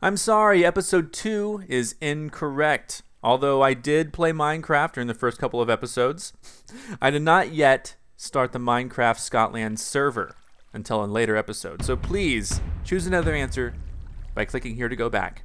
I'm sorry, episode 2 is incorrect. Although I did play Minecraft during the first couple of episodes, I did not yet start the Minecraft Scottland server until a later episode. So please choose another answer by clicking here to go back.